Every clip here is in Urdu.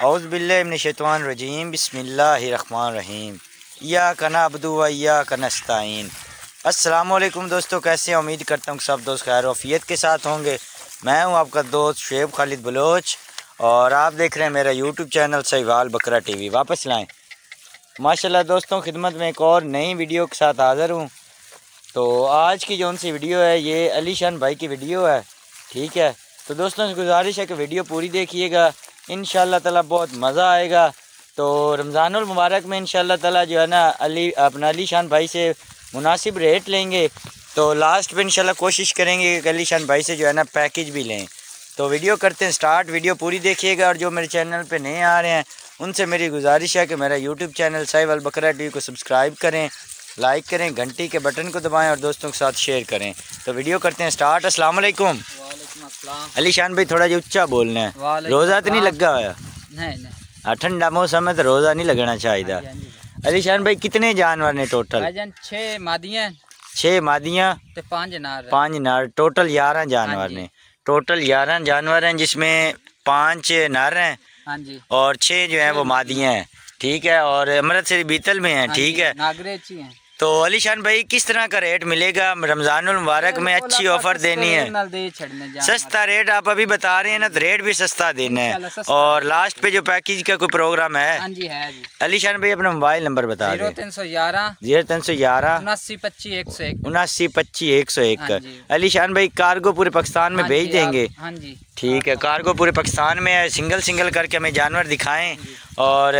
اعوذ باللہ من الشیطان الرجیم، بسم اللہ الرحمن الرحیم۔ یا کنا ابدو و یا کنستعین السلام علیکم دوستو، کیسے امید کرتا ہوں کہ سب دوست خیر وفیت کے ساتھ ہوں گے۔ میں ہوں آپ کا دوست شعیب خالد بلوچ اور آپ دیکھ رہے ہیں میرا یوٹیوب چینل سیوال بکرا ٹی وی۔ واپس لائیں۔ ماشاءاللہ دوستوں خدمت میں ایک اور نئی ویڈیو کے ساتھ حاضر ہوں۔ تو آج کی جو ان سی ویڈیو ہے، یہ علی شان بھائی کی ویڈیو ہے۔ ٹھیک ہے۔ تو دوستوں سے گزارش ہے کہ ویڈیو پوری دیکھیے گا۔ ان شاء اللہ تعالیٰ بہت مزہ آئے گا۔ تو رمضان المبارک میں ان شاء اللہ تعالیٰ جو ہے نا علی، اپنا علی شان بھائی سے مناسب ریٹ لیں گے۔ تو لاسٹ پہ انشاءاللہ کوشش کریں گے کہ علی شان بھائی سے جو ہے نا پیکج بھی لیں۔ تو ویڈیو کرتے ہیں سٹارٹ ویڈیو پوری دیکھیے گا۔ اور جو میرے چینل پہ نئے آ رہے ہیں، ان سے میری گزارش ہے کہ میرا یوٹیوب چینل سائیو البکرا ٹی وی کو سبسکرائب کریں۔ لائک کریں گھنٹی کے بٹن کو دبائیں اور دوستوں کے ساتھ شیئر کریں۔ تو ویڈیو کرتے ہیں سٹارٹ۔ السلام علیکم۔ علی شان بھائی تھوڑا جو اچھا بولنا ہے۔ روزہ تو نہیں لگا ہوا۔ ٹھنڈا موسم ہے تو روزہ نہیں لگنا چاہیے ہاں جی، ہاں جی۔ علی شان بھائی کتنے جانور نے ٹوٹل چھ مادیاں چھ مادیاں پانچ نار۔ پانچ ٹوٹل گیارہ جانور ہاں جی۔ نے۔ ٹوٹل گیارہ جانور ہیں جس میں پانچ نر ہیں۔ جی۔ اور چھ جو ہیں وہ مادیاں ہیں۔ ٹھیک ہے اور امرت سے بیتل میں ہیں۔ ٹھیک جی، ہے۔ تو علی شان بھائی کس طرح کا ریٹ ملے گا؟ رمضان المبارک میں اچھی آفر دینی ہے۔ سستا ریٹ آپ ابھی بتا رہے ہیں نا تو ریٹ بھی سستا دینا ہے۔ اور لاسٹ پہ جو پیکیج کا کوئی پروگرام ہے۔ ہاں جی جی۔ علی شان بھائی اپنا موبائل نمبر بتا دیں۔ تین سو گیارہ۔ زیرو تین سو گیارہ۔ اناسی پچی ایک سو ایک۔ اناسی پچی ایک سو ایک۔ ہاں جی۔ علی شان بھائی کارگو پورے پاکستان میں ہاں بھیج دیں گے۔ ٹھیک ہے کارگو پورے پاکستان میں سنگل سنگل کر کے ہمیں جانور دکھائیں۔ اور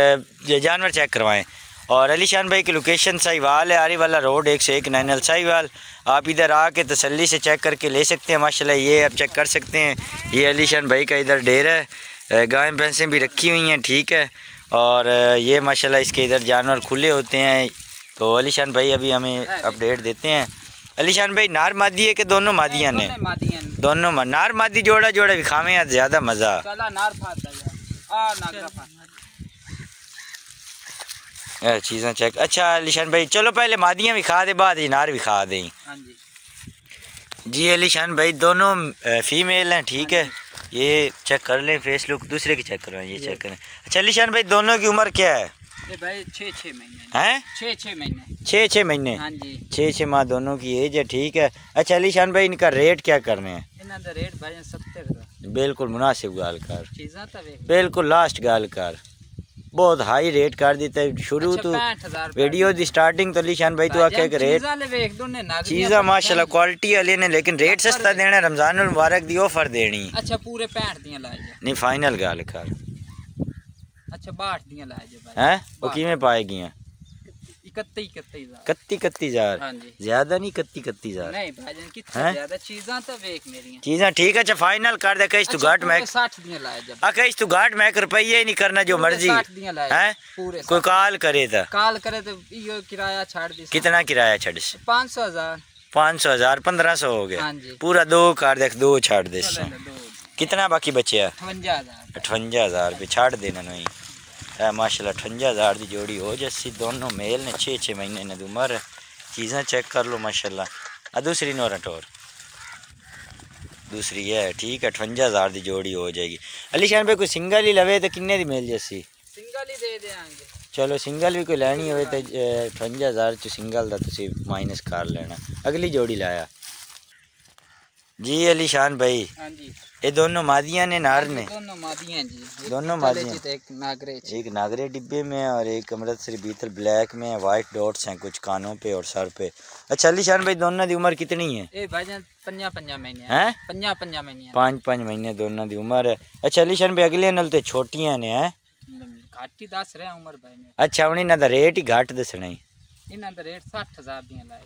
جانور چیک کروائیں۔ اور علی شان بھائی کی لوکیشن ساہیوال ہے آری والا روڈ ایک سو ایک نینل ساہیوال۔ آپ ادھر آ کے تسلی سے چیک کر کے لے سکتے ہیں ماشاءاللہ یہ آپ چیک کر سکتے ہیں۔ یہ علی شان بھائی کا ادھر ڈیر ہے۔ گائیں بھینسیں بھی رکھی ہوئی ہیں ٹھیک ہے۔ اور یہ ماشاءاللہ اس کے ادھر جانور کھلے ہوتے ہیں۔ تو علی شان بھائی ابھی ہمیں اپڈیٹ دیتے ہیں۔ علی شان بھائی نار مادی ہے کہ دونوں مادیاں نے دونوں نار مادی جوڑا جوڑا دکھاویں یا زیادہ مزہ چلا نار پھاتا ہے آ ناگرا پھاتا اے چیزیں چیک اچھا علی شان بھائی چلو پہلے مادیاں بھی کھا دے بعد یہ نار بھی کھا دیں۔ ہاں جی۔ جی علی شان بھائی دونوں فیمیل ہیں ٹھیک ہے۔ یہ چیک کر لیں فیس لک دوسرے کی چیک کروائیں یہ چیک کریں۔ اچھا علی شان بھائی دونوں کی عمر کیا ہے؟ چھ چھ مہینے۔ چھ چھ ہاں جی۔ ماہ دونوں کی ایج ہے ٹھیک ہے۔ اچھا علی شان بھائی ان کا ریٹ کیا کرنے ہیں؟ بالکل مناسب گال کر۔ چیزاں بالکل لاسٹ گال کر۔ بہت ہائی ریٹ کر دیتا ہے شروع اچھا تو 65000 ویڈیو دی سٹارٹنگ تو علی شان بھائی تو آکھے کہ ریٹ چیزاں لے ویکھ دونے ناگریاں چیزاں ماشاءاللہ کوالٹی والے نے لیکن ریٹ سستا دینا ہے، رمضان المبارک دی آفر دینی۔ اچھا پورے 65 دیاں لائے جا۔ نہیں فائنل گال کر۔ اچھا 62 دیاں لائے جا بھائی۔ ہیں وہ کیویں پائے گیاں 31 31 ہزار کتی کتی ہزار ہاں جی زیادہ نہیں کتی کتی ہزار نہیں بھائی جان ہیں؟ کتنا زیادہ چیزاں تا ویکھ میریاں چیزاں ٹھیک ہے اچھا فائنل کر دے کہیں تو گھٹ میں 60 دیاں لائے جا آ کہیں تو گھٹ میں روپیہ ہی نہیں کرنا جو مرضی 60 دیاں لائے ہیں پورے کوئی کال کرے تھا کال کرے تو ایو کرایہ چھاڑ دی کتنا کرایہ چھڑ سے 500 ہزار پانچ سو ہزار پندرہ سو ہو گیا پورا دو کر دیکھ دو چھاڑ دے کتنا باقی بچیا 58 ہزار پہ چھاڑ دینا نہیں اے ماشاءاللہ اٹھونجا ہزار دی جوڑی ہو جیسی دونوں میل نے چھ چھ مہینے نے عمر ہے چیزیں چیک کر لو ماشاءاللہ۔ آ دوسری نورا ٹور۔ دوسری یہ ہے ٹھیک ہے اٹھونجا ہزار دی جوڑی ہو جائے گی۔ علی شان پہ کوئی سنگل ہی لوے تو کنے دی میل جیسی سنگل ہی دے دیں گے چلو سنگل بھی کوئی لینی ہوئے تو اٹھونجا ہزار چ سنگل دا تسی مائنس کر لینا۔ اگلی جوڑی لایا۔ جی علی شان بھائی۔ ہاں جی۔ یہ دونوں مادیاں نے نار نے۔ دونوں مادیاں جی۔ دونوں مادیاں۔ جی ایک ناگرے چی۔ ایک ناگرے ڈبے میں اور ایک امرتسری بیتل بلیک میں۔ وائٹ ڈاٹس ہیں کچھ کانوں پہ اور سر پہ۔ اچھا علی شان بھائی دونوں دی عمر کتنی ہے؟ اے بھائی جان پنجا پنجا مہینے۔ ہیں؟ پنجا پنجا مہینے۔ پانچ پانچ مہینے دونوں دی عمر ہے۔ اچھا علی شان بھائی اگلے نل تے چھوٹیاں نے ہیں؟ گھاٹی دس رہے عمر بھائی نے۔ اچھا دا ریٹ ہی گھٹ دسنا ہی انہاں دا ریٹ 60000 دیاں لائے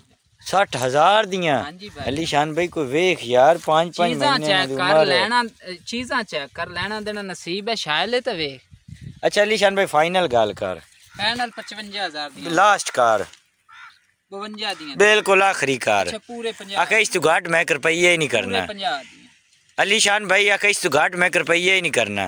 سٹھ ہزار دیاں۔ ہاں جی علی شان بھائی کوئی ویخ یار پانچ پانچ مہینے کر لینا چیزاں چیک کر لینا دینا نصیب ہے شاید لے تو ویکھ۔ اچھا علی شان بھائی فائنل گال کر۔ فائنل 55000 دیاں۔ لاسٹ کار 52 دیاں۔ بالکل آخری کار اچھا پورے 50 آکھا اس تو گھٹ میں روپیہ ہی نہیں کرنا۔ پورے 50 دیاں۔ علی شان بھائی آکھا اس تو گھٹ میں روپیہ ہی نہیں کرنا۔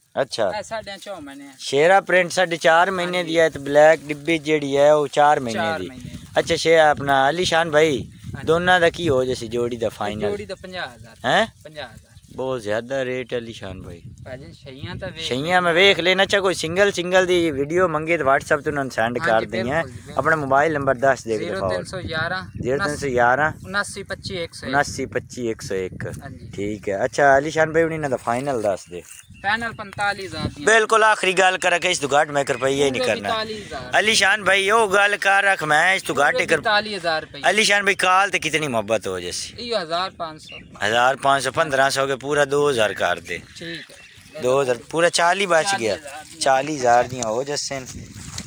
شیرا پرنٹ ساڑھے چار مہینے دی ہے تو بلیک ڈبی جیڑی ہے وہ چار مہینے دی اچھا شیر اپنا علی شان بھائی دونوں دا کی ہو جیسی جوڑی دا فائنل جوڑی دا 50000 ہیں بہت زیادہ ریٹ علی شان بھائی بھائی میں ویکھ لینا چا کوئی سنگل سنگل دی ویڈیو منگے تے واٹس اپ تے انہاں سینڈ کر دیاں اپنا موبائل نمبر 10 دے دے 0311 0311 7925101 ٹھیک ہے اچھا علی شان بھائی انہاں the final this they final پنتالیس بالکل آخری گال کر رکھے اس تو گاٹ میں کر پائی یہ نہیں کرنا۔ علی شان بھائی یو گال کر رکھ میں اس تو گاٹے کر علی شان بھائی کال تے کتنی محبت ہو جیسی۔ یہ ہزار پانچ سو۔ ہزار پانچ سو پندرہ سو کے پورا دو ہزار کار دے۔ دو ہزار پورا چالی بچ گیا۔ چالی ہزار دیا ہو جیسے۔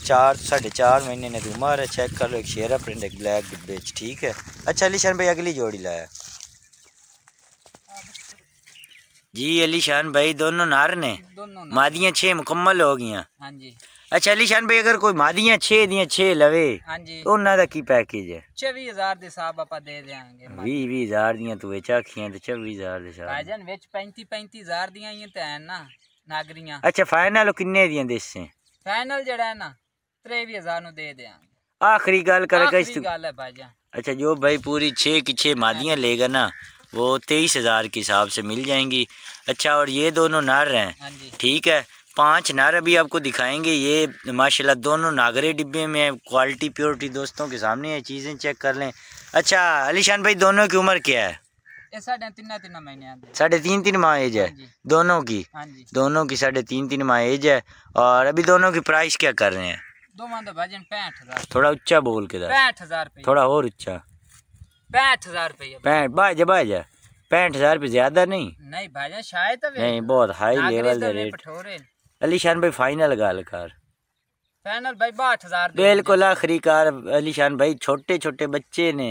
چار ساڑھے چار مہینے نے دوما رہا چیک کر لو ایک شیرہ پرنٹ ایک بلیک بیچ ٹھیک ہے۔ اچھا علی شان بھائی اگلی جوڑی لائے جی علی شان بھائی دونوں نار نے۔ مادیاں چھ مکمل ہو گیا ہاں جی۔ اچھا علی شان بھائی اگر کوئی مادیاں چھ دیاں چھ لوے ہاں جی۔ تو انہاں دا کی پیکج ہے؟ 24000 دے صاحب اپا دے دیاں گے۔ 20000 دیاں تو ویچا کھیاں تے 24000 دے صاحب بھائی جان وچ 35 35000 دیاں ہی تے ہیں نا ناگریاں۔ اچھا فائنل کنے دیاں دس سے؟ فائنل جڑا ہے نا 23000 نو دے دیاں آخری گل کر گئی آخری گل ہے بھائی جان۔ اچھا جو بھائی پوری چھ کی چھ مادیاں لے گا نا وہ تیئیس ہزار کے حساب سے مل جائیں گی۔ اچھا اور یہ دونوں نر ہیں۔ ٹھیک ہے پانچ نار ابھی آپ کو دکھائیں گے۔ یہ ماشاءاللہ دونوں ناگرے ڈبے میں کوالٹی پیورٹی دوستوں کے سامنے ہیں۔ چیزیں چیک کر لیں۔ اچھا علی شان بھائی دونوں کی عمر کیا ہے؟ ساڑھے تین تین ماہ ایج ہے۔ دونوں کی؟ دونوں کی ساڑھے تین تین ماہ ایج ہے۔ اور ابھی دونوں کی پرائز کیا کر رہے ہیں؟ تھوڑا اچھا بول کے تھوڑا اور اچھا پینٹ ہزار روپیہ پینٹ باجا پینٹ ہزار روپے زیادہ نہیں۔ نہیں بھائی جان شاید نہیں بہت ہائی لیول دا ریٹ۔ علی شان بھائی فائنل گال کر۔ فائنل بھائی باٹھ ہزار بالکل آخری کار۔ علی شان بھائی چھوٹے چھوٹے بچے نے۔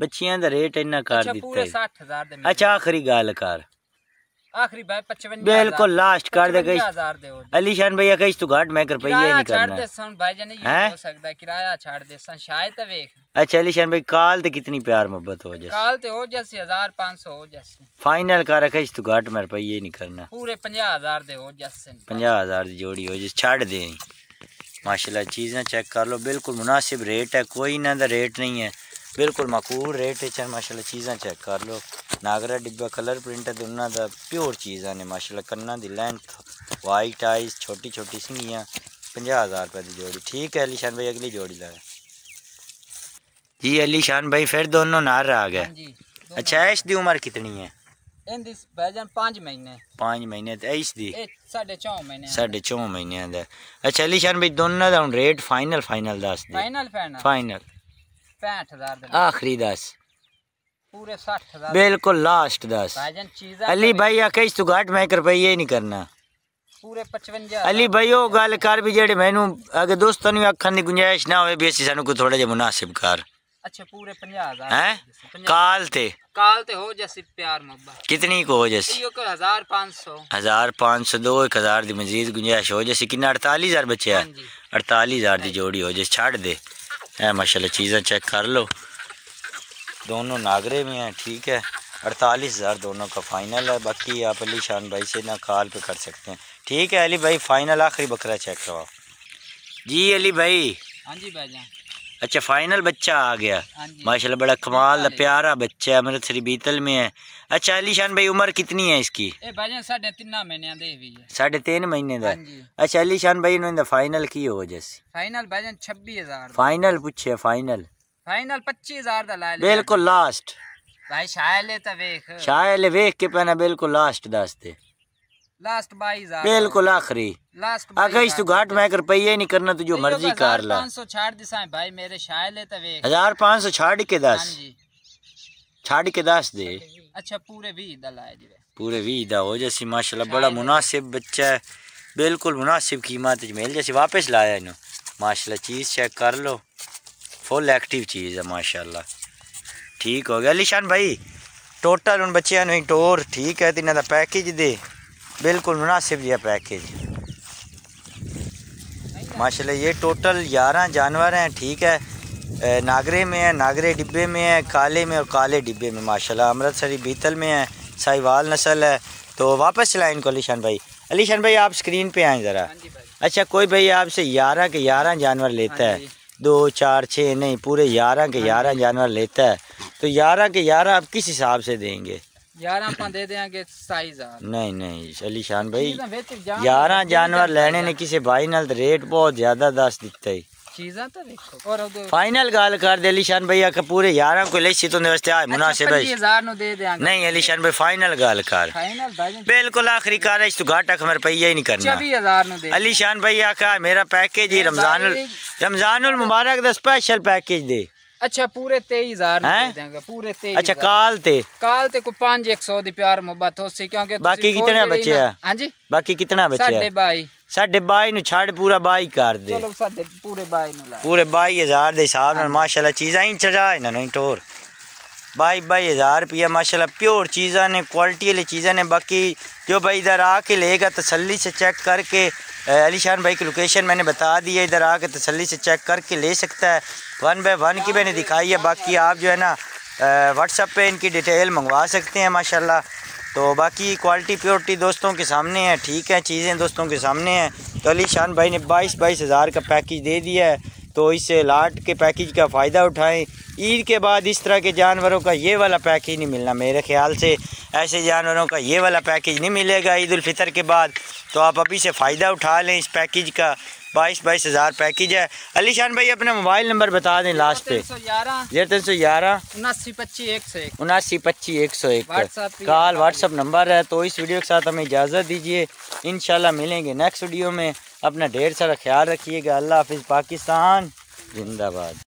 بچیاں دا ریٹ انہاں کار اچھا، دیتے ہے اچھا پورے ساٹھ ہزار دے اچھا آخری گال کر۔ آخری بھائی پچپن بالکل لاسٹ کر دے گئی۔ علی شان بھیا کہیس تو گھاٹ میں کر پئی نہیں کرنا۔ کرایا چھاڑ دے سن بھائی جان یہ ہاں؟ ہو سکتا ہے کرایا چھاڑ دے سن۔ شاید تو ایک اچھا علی شان بھائی کال تے کتنی پیار محبت ہو جس کال تے ہو جس 1500 ہو جس فائنل کر رکھیس تو گھاٹ میں پئی ہے نہیں کرنا۔ پورے 50000 دے ہو جس 50000 دی جوڑی ہو جس چھاڑ دے ماشاءاللہ چیزیں چیک کر لو بالکل مناسب ریٹ ہے کوئی نہ دا ریٹ نہیں ہے۔ بالکل معقول ریٹ ہے چل ماشاءاللہ چیزیں چیک کر لو ناگرا ڈبا کلر پرنٹ ہے دونوں دا پیور چیزاں نے ماشاءاللہ کنا دی لینتھ وائٹ آئیز چھوٹی چھوٹی سنگیاں پنجا ہزار روپے دی جوڑی ٹھیک ہے علی شان بھائی اگلی جوڑی لائے جی علی شان بھائی پھر دونوں نار آ گئے ਹਾਂਜੀ اچھا ایش دی عمر کتنی ہے ਇਹਦੀ ਭਾਈਜਾਨ 5 مہینے پانچ مہینے تے ایش دی ਇਹ ਸਾਢੇ 4 ਮਹੀਨੇ ساڑھے چون مہینے دا اچھا علی شان بھائی دونوں دا ہن ریٹ فائنل فائنل دس دے ਫਾਈਨਲ ਫਾਈਨਲ فائنل آخری دس۔ بالکل لاسٹ علی بھائی آ تو گھاٹ میں کر یہ نہیں کرنا۔ علی بھائی او گل کر بھی جڑے مینوں اگے دوستاں نوں اکھن گنجائش نہ ہوئے بھی سانو کو تھوڑا جے مناسب کر۔ اچھا پورے 50000 ہیں؟ کال تے۔ کال تے ہو جیسی پیار کتنی کو ہو جیسی دو دی مزید گنجائش ہو جیسی کنا 48000 بچیا 48000 دی جوڑی ہو جیسی چھڑ دے۔ اے ماشاءاللہ چیزیں چیک کر لو۔ دونوں ناگرے میں ہیں، ٹھیک ہے۔ اڑتالیس ہزار دونوں کا فائنل ہے، باقی آپ علی شان بھائی سے نہ کال پہ کر سکتے ہیں۔ ٹھیک ہے علی بھائی، فائنل آخری بکرا چیک کرو جی علی بھائی۔ ہاں جی بھائی جان۔ اچھا فائنل بچہ آ گیا۔ ہاں جی۔ ماشاءاللہ بڑا کمال پیارا بچہ ہے امرت سری بیتل میں ہے۔ اچھا علی شان بھائی عمر کتنی ہے اس کی؟ ساڑھے تین مہینے دا۔ ہاں جی۔ اچھا علی شان بھائی انہوں نے فائنل کی ہو جیسے فائنل بھائی جان چھبی ہزار فائنل پچھے فائنل فائنل پچی ہزار دا لائے لے بلکل لاسٹ بھائی شائلے تا ویک شائلے ویک کے پہنے بلکل لاسٹ داستے لاسٹ بائیز بالکل آخری۔ اگر اس تو گھاٹ میں کر پئیے نہیں کرنا تو جو مرضی کار لا۔ ہزار دسائیں بھائی کے 10 ہاں چھاڑ کے 10 دے۔ اچھا پورے 20 دا لائے دی پورے 20 دا ہو۔ جیسے ماشاءاللہ بڑا مناسب بچہ ہے۔ بالکل مناسب قیمت جمیل جیسے واپس لائے اینو ماشاءاللہ چیز چیک کر لو۔ فول ایکٹیو چیز ہے ماشاءاللہ۔ ٹھیک ہوگا علی شان بھائی ٹوٹل ان بچے بچیاں نو ٹور ٹھیک ہے تینہ دا پیکج دے۔ بالکل مناسب جہا پیکج ماشاء اللہ یہ ٹوٹل گیارہ جانور ہیں ٹھیک ہے۔ ناگرے میں ہے ناگرے ڈبے میں ہے کالے میں اور کالے ڈبے میں ماشاء اللہ امرتسری بیتل میں ہے سائی وال نسل ہے۔ تو واپس چلائیں ان کو علی شان بھائی۔ علی شان بھائی آپ اسکرین پہ آئیں ذرا۔ ہاں جی اچھا کوئی بھائی آپ سے گیارہ کے گیارہ جانور لیتا ہاں ہے جی۔ دو چار چھ نہیں پورے گیارہ کے گیارہ جانور لیتا ہے۔ تو گیارہ کے گیارہ آپ کس حساب سے دیں گے؟ یار آپ دے دیں گے نہیں نہیں علی شان بھائی گیارہ جانور لینے نے کسی بھائی نال تو ریٹ بہت زیادہ دس دیتا ہے چیزاں تو دیکھو اور فائنل گال کر دے علی شان بھائی پورے گیارہ کو لیسی تو واسطے آئے مناسب ہے ہزار نو دے دیں گے نہیں علی شان بھائی فائنل گال کر فائنل بھائی بالکل آخری کار ہے تو گھاٹا کمر ہی نہیں کرنا نو دے علی شان بھائی میرا پیکیج ہی رمضان ال... رمضان المبارک دا اسپیشل پیکیج دے اچھا پورے تیئی ہزار دیں گے پورے تیئی اچھا کال تے۔ کال تے پانچ ایک سو دی پیار محبت ہو سی کیونکہ باقی فوج بچے؟ ہاں جی؟ باقی کتنا بچے ساڈے ہے بائی ساڈے بائی نو پورا بائی کر دے۔ چلو پورے بائی نو لا پورے بائی ہزار دے حساب نال ماشاءاللہ چیزاں ہی چڑھا ہے نا نہیں ٹور بائی بائی ہزار روپیہ ماشاءاللہ پیور چیزاں نے کوالٹی والی چیزاں نے باقی جو بھائی ادھر آ کے لے گا تسلی سے چیک کر کے علی شان بھائی کی لوکیشن میں نے بتا دی ہے، ادھر آ کے تسلی سے چیک کر کے لے سکتا ہے۔ ون بائی ون کی میں نے دکھائی ہے، باقی آپ جو ہے نا واٹس اپ پہ ان کی ڈیٹیل منگوا سکتے ہیں، ماشاءاللہ۔ تو باقی کوالٹی پیورٹی دوستوں کے سامنے ہے، ٹھیک ہے، چیزیں دوستوں کے سامنے ہیں۔ تو علی شان بھائی نے بائیس بائیس ہزار کا پیکیج دے دیا ہے۔ تو اس سے لاٹ کے پیکیج کا فائدہ اٹھائیں۔ عید کے بعد اس طرح کے جانوروں کا یہ والا پیکیج نہیں ملنا میرے خیال سے۔ ایسے جانوروں کا یہ والا پیکیج نہیں ملے گا عید الفطر کے بعد۔ تو آپ ابھی سے فائدہ اٹھا لیں اس پیکیج کا۔ بائیس بائیس ہزار پیکیج ہے۔ علی شان بھائی اپنا موبائل نمبر بتا دیں لاسٹ پہ۔ زیرو تین سو گیارہ۔ اناسی پچی ایک سو ایک۔ اناسی پچی ایک سو ایک۔ کال واٹس اپ نمبر ہے۔ تو اس ویڈیو کے ساتھ ہمیں اجازت دیجیے انشاءاللہ ملیں گے نیکسٹ ویڈیو میں۔ اپنا ڈھیر سارا خیال رکھیے گا۔ اللہ حافظ پاکستان زندہ باد۔